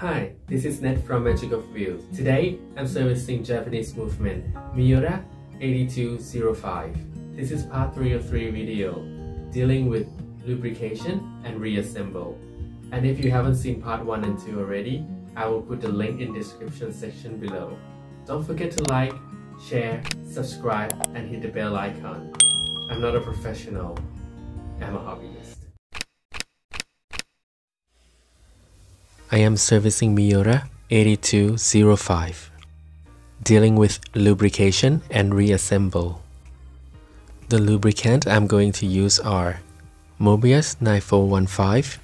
Hi, this is Ned from Magic of Wheels. Today, I'm servicing Japanese movement Miyota 8205. This is part 3 of 3 video, dealing with lubrication and reassemble. And if you haven't seen part 1 and 2 already, I will put the link in the description section below. Don't forget to like, share, subscribe, and hit the bell icon. I'm not a professional, I'm a hobbyist. I am servicing Miyota 8205, dealing with lubrication and reassemble. The lubricant I'm going to use are Moebius 9415,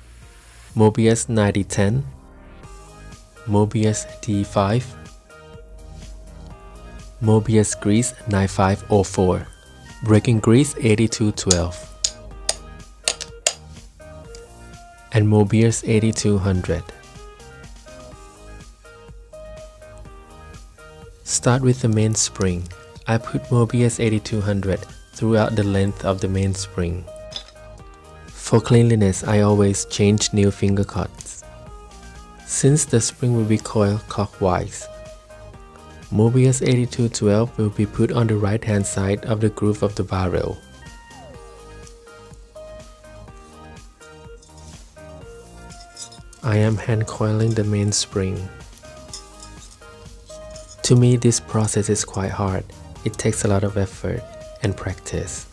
Moebius 9010, Moebius D5, Moebius Grease 9504, Braking Grease 8212, and Moebius 8200. Start with the mainspring. I put Moebius 8200 throughout the length of the mainspring. For cleanliness, I always change new finger cots. Since the spring will be coiled clockwise, Moebius 8212 will be put on the right hand side of the groove of the barrel. I am hand coiling the mainspring. To me, this process is quite hard. It takes a lot of effort and practice.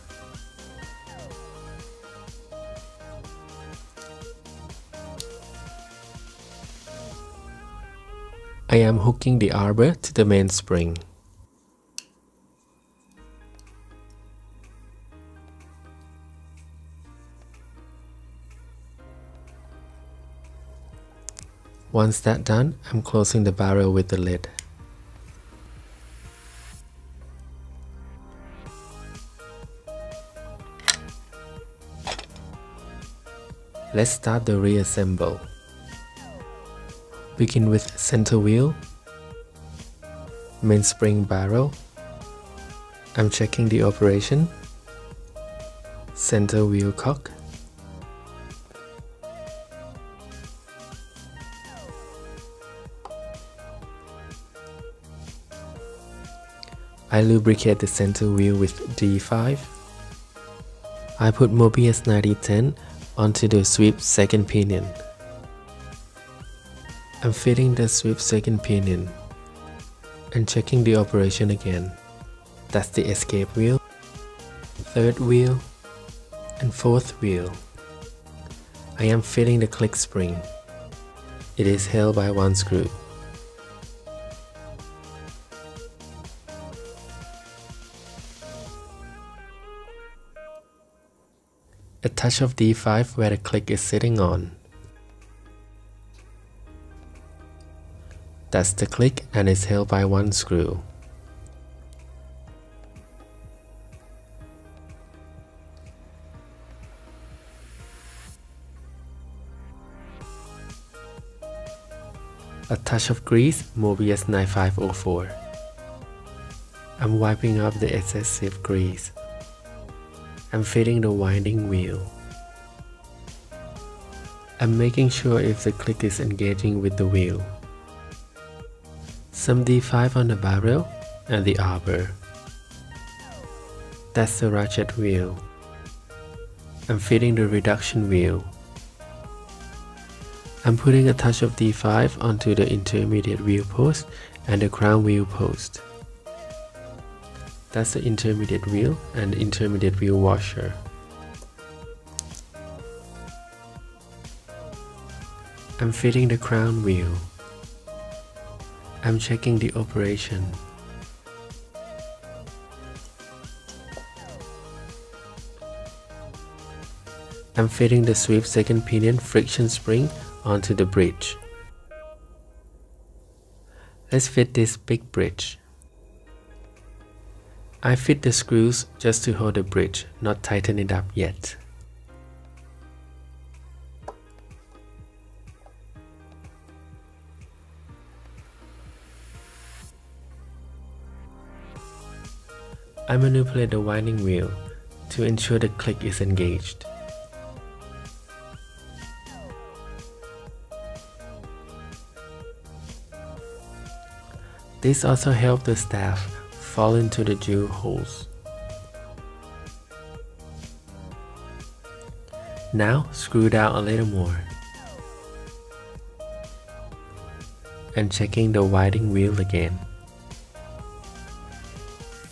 I am hooking the arbor to the mainspring. Once that done, I'm closing the barrel with the lid. Let's start the reassemble. Begin with center wheel, mainspring barrel. I'm checking the operation. Center wheel cock. I lubricate the center wheel with D5. I put Mobius 9010 onto the sweep second pinion. I'm fitting the sweep second pinion and checking the operation again. That's the escape wheel, third wheel, and fourth wheel. I am fitting the click spring. It is held by one screw. A touch of D5 where the click is sitting on. That's the click and is held by one screw. A touch of grease, Moebius 9504. I'm wiping off the excessive grease. I'm fitting the winding wheel. I'm making sure if the click is engaging with the wheel. Some D5 on the barrel and the arbor. That's the ratchet wheel. I'm fitting the reduction wheel. I'm putting a touch of D5 onto the intermediate wheel post and the crown wheel post. That's the intermediate wheel and intermediate wheel washer. I'm fitting the crown wheel. I'm checking the operation. I'm fitting the sweep second pinion friction spring onto the bridge. Let's fit this big bridge. I fit the screws just to hold the bridge, not tighten it up yet. I manipulate the winding wheel to ensure the click is engaged. This also helps the staff fall into the jewel holes. Now screw down a little more. And checking the winding wheel again.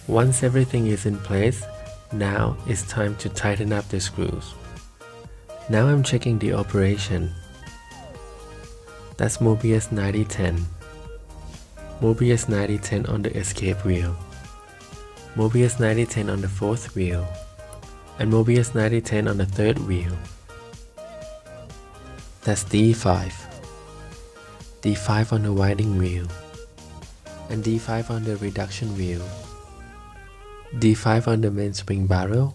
Once everything is in place, now it's time to tighten up the screws. Now I'm checking the operation. That's Moebius 9010. Moebius 9010 on the escape wheel. Moebius 9010 on the fourth wheel. And Moebius 9010 on the third wheel. That's D5. D5 on the winding wheel. And D5 on the reduction wheel. D5 on the main spring barrel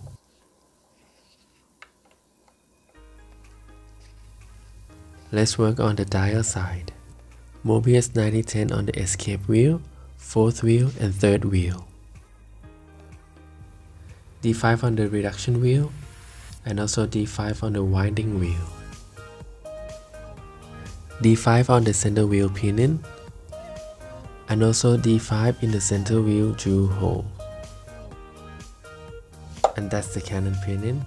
Let's work on the dial side. Moebius 9010 on the escape wheel, fourth wheel and third wheel. D5 on the reduction wheel and also D5 on the winding wheel. D5 on the center wheel pinion and also D5 in the center wheel jewel hole. And that's the cannon pinion.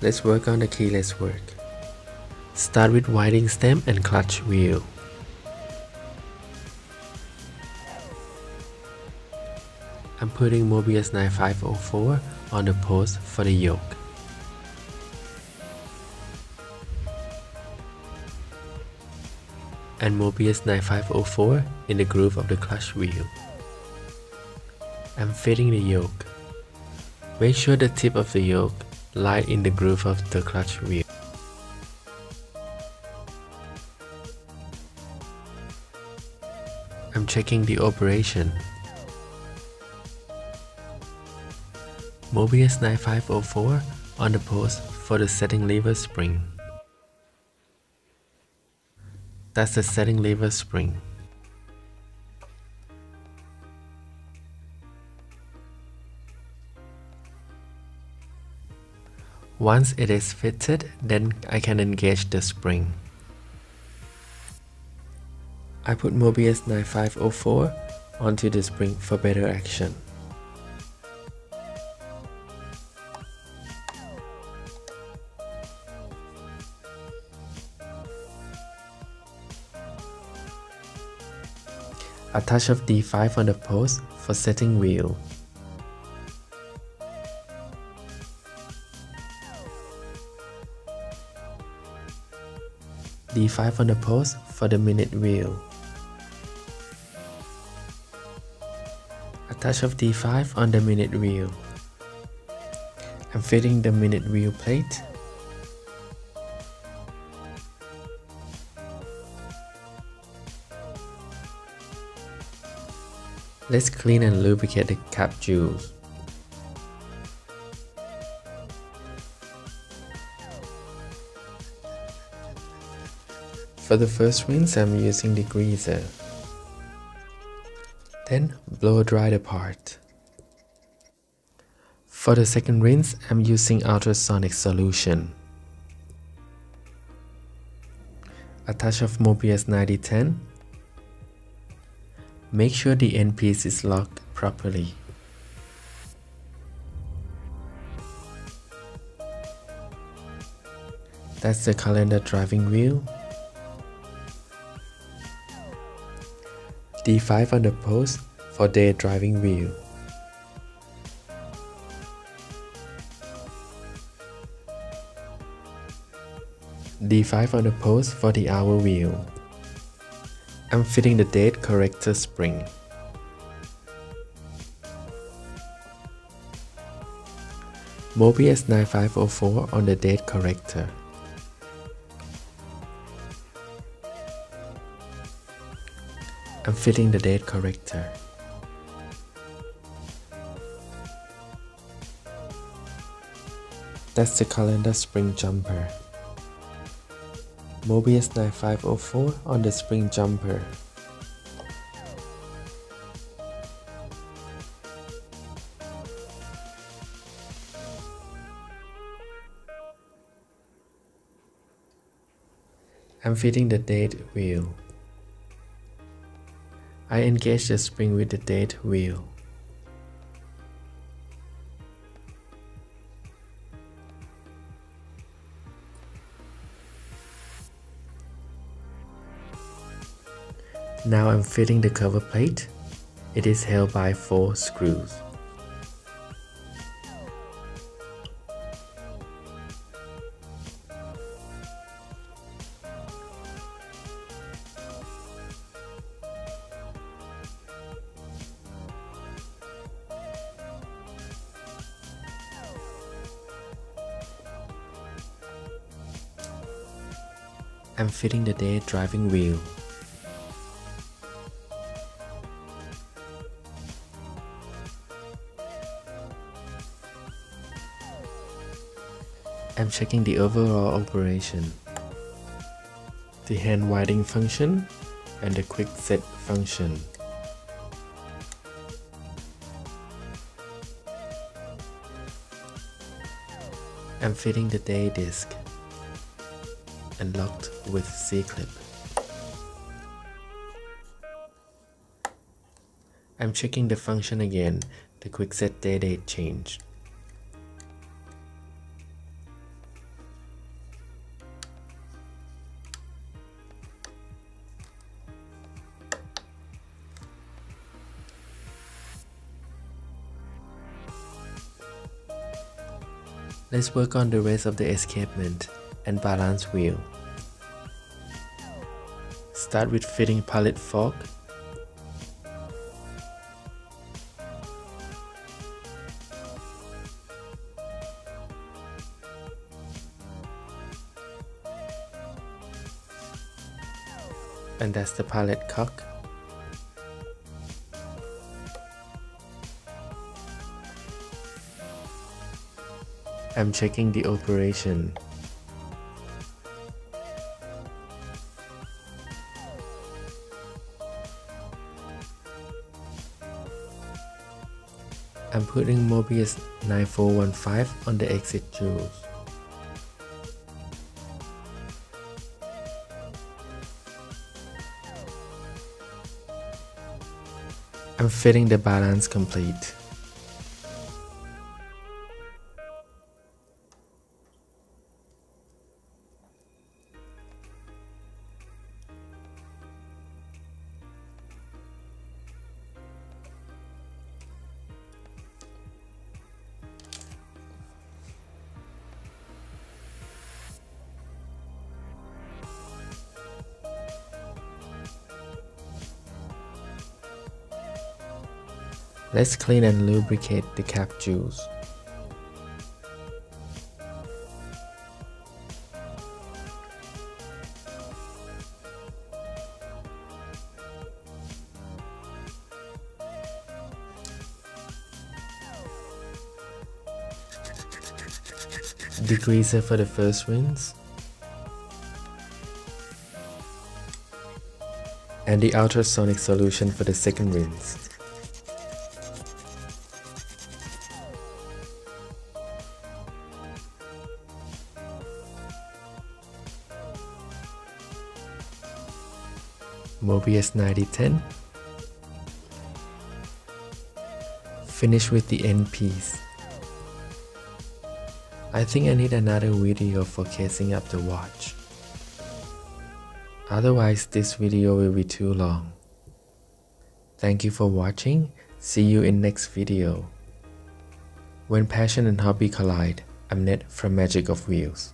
Let's work on the keyless work. Start with winding stem and clutch wheel. Putting Moebius 9504 on the post for the yoke. And Moebius 9504 in the groove of the clutch wheel. I'm fitting the yoke. Make sure the tip of the yoke lie in the groove of the clutch wheel. I'm checking the operation. Moebius 9504 on the post for the setting lever spring. That's the setting lever spring. Once it is fitted, then I can engage the spring. I put Moebius 9504 onto the spring for better action. A touch of D5 on the post for setting wheel. D5 on the post for the minute wheel. A touch of D5 on the minute wheel. I'm fitting the minute wheel plate. Let's clean and lubricate the cap jewels. For the first rinse, I'm using the greaser. Then blow dry the part. For the second rinse, I'm using ultrasonic solution. A touch of Moebius 9010. Make sure the end piece is locked properly. That's the calendar driving wheel. D5 on the post for day driving wheel. D5 on the post for the hour wheel. I'm fitting the date corrector spring. Moebius 9504 on the date corrector. I'm fitting the date corrector. That's the calendar spring jumper. Moebius 9504 on the spring jumper. I'm fitting the date wheel. I engage the spring with the date wheel. Now I'm fitting the cover plate. It is held by 4 screws. I'm fitting the day driving wheel. I'm checking the overall operation, the hand winding function, and the quick set function. I'm fitting the day disc and locked with C-clip. I'm checking the function again, the quick set day date change. Let's work on the rest of the escapement and balance wheel. Start with fitting pallet fork. And that's the pallet cock. I'm checking the operation. I'm putting Moebius 9415 on the exit jewels. I'm fitting the balance complete. Let's clean and lubricate the cap jewels. Degreaser for the first rinse. And the ultrasonic solution for the second rinse. Moebius 9010. Finish with the end piece. I think I need another video for casing up the watch. Otherwise this video will be too long. Thank you for watching. See you in next video. When passion and hobby collide, I'm Ned from Magic of Wheels.